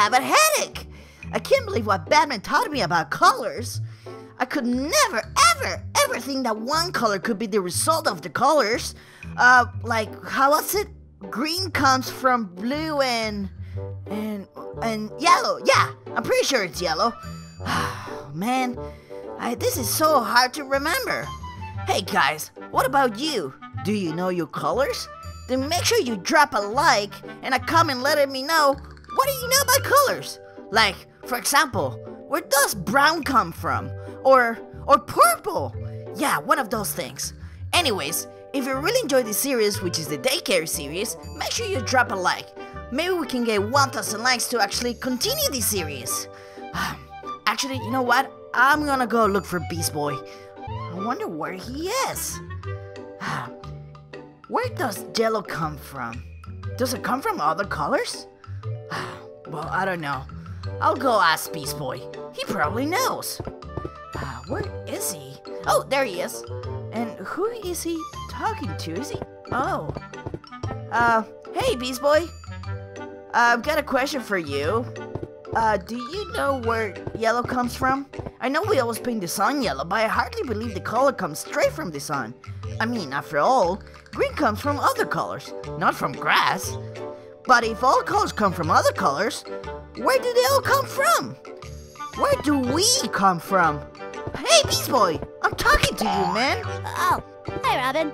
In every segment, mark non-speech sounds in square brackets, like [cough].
have a headache. I can't believe what Batman taught me about colors. I could never, ever, ever think that one color could be the result of the colors. Uh, like, how was it? Green comes from blue and. and. and yellow. Yeah, I'm pretty sure it's yellow. [sighs] Man, I, this is so hard to remember. Hey guys, what about you? Do you know your colors? Then make sure you drop a like and a comment letting me know what do you know about colors? Like, for example, where does brown come from? Or or purple? Yeah, one of those things. Anyways, if you really enjoyed this series, which is the daycare series, make sure you drop a like. Maybe we can get 1000 likes to actually continue this series. [sighs] Actually, you know what? I'm gonna go look for Beast Boy. I wonder where he is. [sighs] Where does yellow come from? Does it come from other colors? [sighs] well, I don't know. I'll go ask Beast Boy. He probably knows. Uh, where is he? Oh, there he is. And who is he talking to? Is he? Oh. Uh, hey, Beast Boy. I've got a question for you. Uh, do you know where yellow comes from? I know we always paint the sun yellow, but I hardly believe the color comes straight from the sun. I mean, after all, green comes from other colors, not from grass. But if all colors come from other colors, where do they all come from? Where do we come from? Hey, Beast Boy, I'm talking to you, man. Oh, hi, Robin.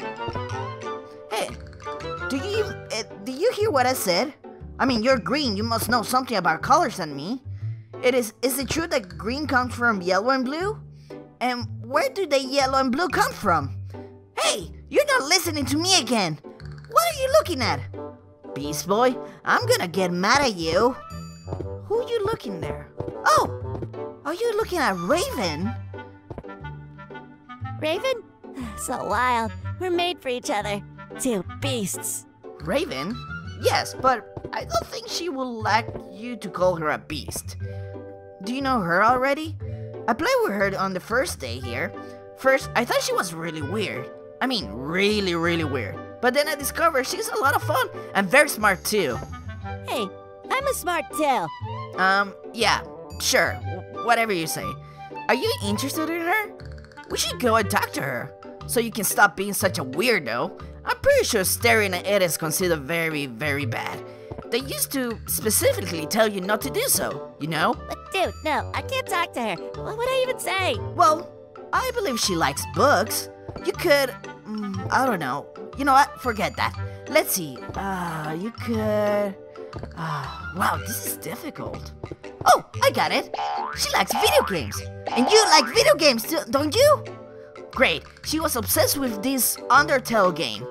Hey, do you uh, do you hear what I said? I mean, you're green. You must know something about colors than me. It is. Is it true that green comes from yellow and blue? And where do the yellow and blue come from? Hey, you're not listening to me again. What are you looking at? Beast Boy, I'm gonna get mad at you. Who are you looking there? Oh, are you looking at Raven? Raven? So wild. We're made for each other. Two beasts. Raven? Yes, but I don't think she will like you to call her a beast. Do you know her already? I played with her on the first day here. First, I thought she was really weird. I mean, really, really weird. But then I discovered she's a lot of fun and very smart too. Hey, I'm a smart tail. Um, yeah, sure, whatever you say. Are you interested in her? We should go and talk to her, so you can stop being such a weirdo. I'm pretty sure staring at it is considered very, very bad. They used to specifically tell you not to do so, you know? But dude, no, I can't talk to her. What would I even say? Well, I believe she likes books. You could, mm, I don't know. You know what? Forget that. Let's see. Uh, you could. Uh, wow, this is difficult. Oh, I got it. She likes video games. And you like video games too, don't you? Great. She was obsessed with this Undertale game.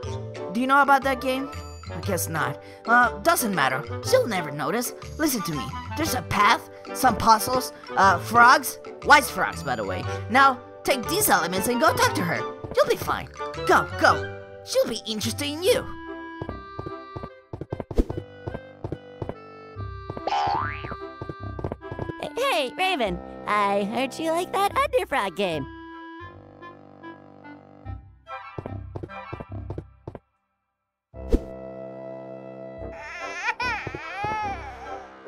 Do you know about that game? I guess not. Uh, doesn't matter. She'll never notice. Listen to me. There's a path, some puzzles, uh, frogs. Wise frogs, by the way. Now, take these elements and go talk to her. You'll be fine. Go, go. She'll be interested in you. Hey, Raven, I heard you like that Underfrog game.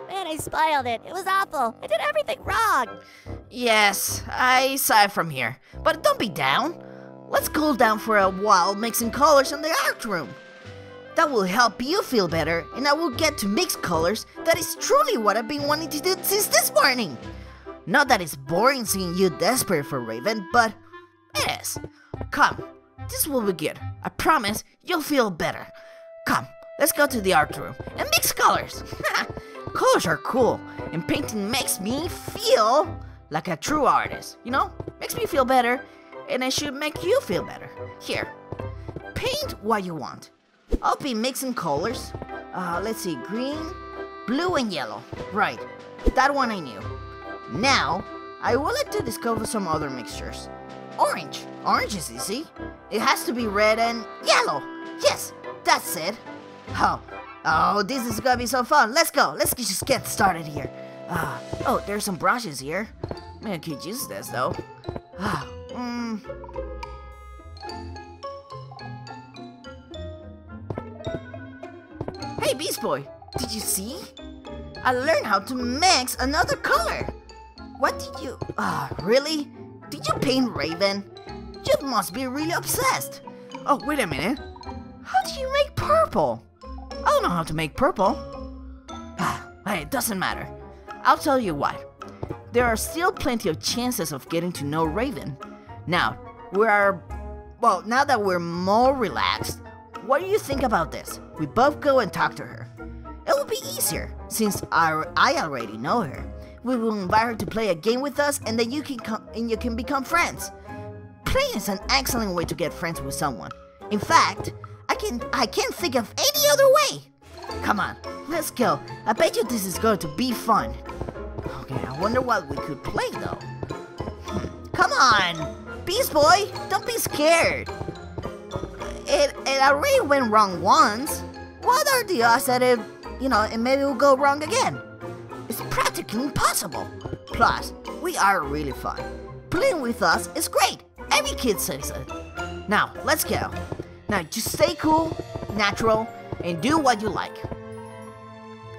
Man, I spoiled it. It was awful. I did everything wrong. Yes, I saw it from here. But don't be down. Let's cool down for a while mixing colors in the art room. That will help you feel better, and I will get to mix colors. That is truly what I've been wanting to do since this morning. Not that it's boring seeing you desperate for Raven, but it is. Come, this will be good. I promise you'll feel better. Come, let's go to the art room and mix colors. [laughs] colors are cool, and painting makes me feel like a true artist. You know, makes me feel better, and it should make you feel better. Here, paint what you want. I'll be mixing colors. Uh, let's see, green, blue, and yellow. Right, that one I knew. Now, I would like to discover some other mixtures. Orange. Orange is easy. It has to be red and yellow. Yes, that's it. Oh, oh, this is gonna be so fun. Let's go. Let's just get started here. Uh, oh, there's some brushes here. I could use this though. Ah, mm. Hey, Beast Boy, did you see? I learned how to mix another color. What did you... Ah, really? Did you paint Raven? You must be really obsessed. Oh, wait a minute. How do you make purple? I don't know how to make purple. [sighs] Hey, it doesn't matter. I'll tell you what. There are still plenty of chances of getting to know Raven. Now, we are... Well, now that we're more relaxed, what do you think about this? We both go and talk to her. It will be easier, since I, I already know her. We will invite her to play a game with us, and then you can come and you can become friends. Playing is an excellent way to get friends with someone. In fact, I can I can't think of any other way. Come on, let's go. I bet you this is going to be fun. Okay, I wonder what we could play though. Hmm, Come on, Beast Boy, don't be scared. It it already went wrong once. What are the odds that it, you know, it maybe will go wrong again? It's practically impossible. Plus, we are really fun. Playing with us is great. Every kid says it. Now, let's go. Now, just stay cool, natural, and do what you like.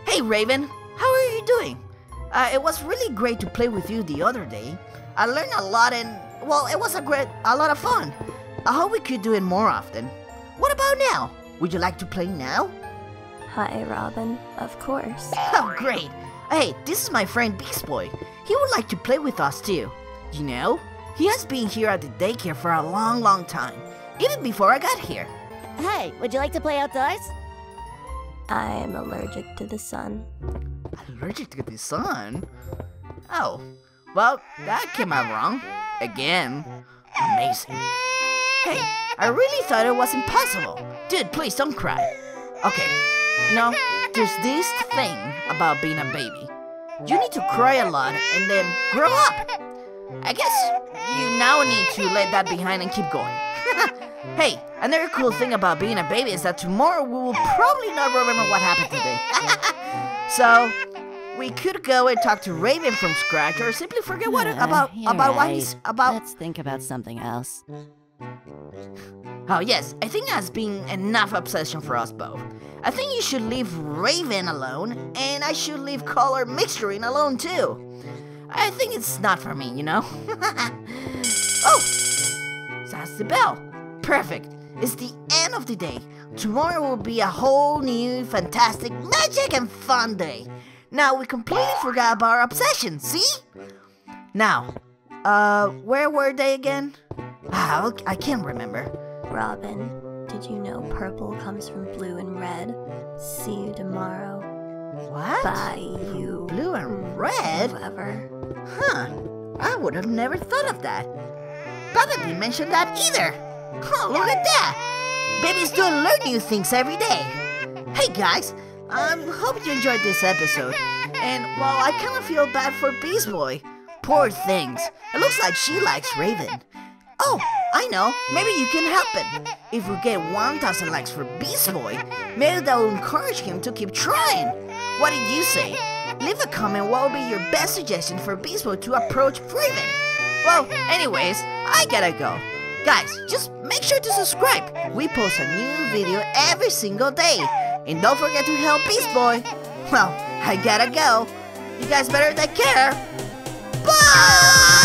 Hey, Raven, how are you doing? Uh, it was really great to play with you the other day. I learned a lot and, well, it was a great, a lot of fun. I hope we could do it more often. What about now? Would you like to play now? Hi, Robin. Of course. [laughs] Oh, great. Hey, this is my friend Beast Boy. He would like to play with us too. You know, he has been here at the daycare for a long, long time. Even before I got here. Hey, would you like to play outdoors? I am allergic to the sun. Allergic to the sun? Oh, well, that came out wrong. Again. Amazing. Hey, I really thought it was impossible. Dude, please don't cry. Okay, no, there's this thing about being a baby. You need to cry a lot and then grow up. I guess you now need to let that behind and keep going. [laughs] hey, another cool thing about being a baby is that tomorrow we will probably not remember what happened today. [laughs] so, we could go and talk to Raven from scratch or simply forget what about about what he's about Let's think about something else. Oh, yes, I think that's been enough obsession for us both. I think you should leave Raven alone, and I should leave Color Mixturing alone too. I think it's not for me, you know? [laughs] oh! That's the bell. Perfect. It's the end of the day. Tomorrow will be a whole new, fantastic, magic, and fun day. Now we completely forgot about our obsession, see? Now, uh, where were they again? Ah, I can't remember. Robin, did you know purple comes from blue and red? See you tomorrow. What? Bye, you. Blue and red? Whoever. Huh. I would have never thought of that. Papa didn't mention that either. Huh, look at that. Babies do learn new things every day. Hey guys, um, hope you enjoyed this episode. And, well, I kind of feel bad for Beast Boy. Poor things. It looks like she likes Raven. Oh, I know. Maybe you can help him. If we get 1,000 likes for Beast Boy, maybe that will encourage him to keep trying. What did you say? Leave a comment what would be your best suggestion for Beast Boy to approach Raven. Well, anyways, I gotta go. Guys, just make sure to subscribe. We post a new video every single day. And don't forget to help Beast Boy. Well, I gotta go. You guys better take care. Bye!